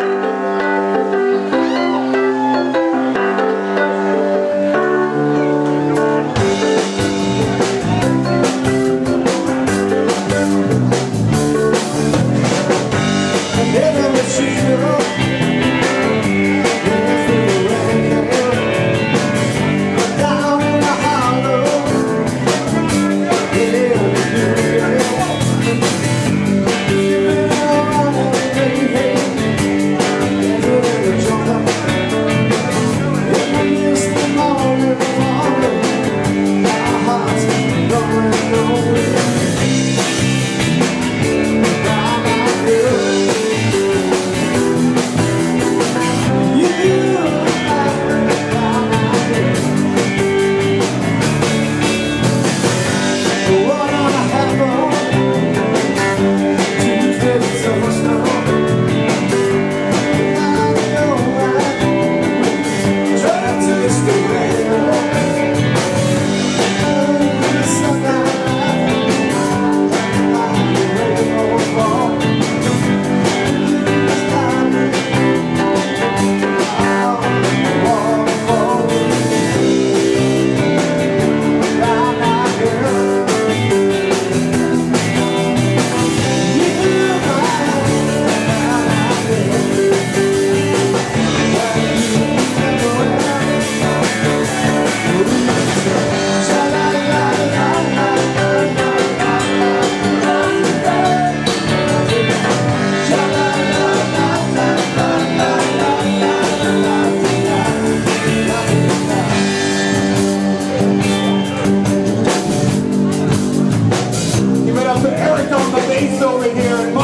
Never este out to Eric on the bass over here.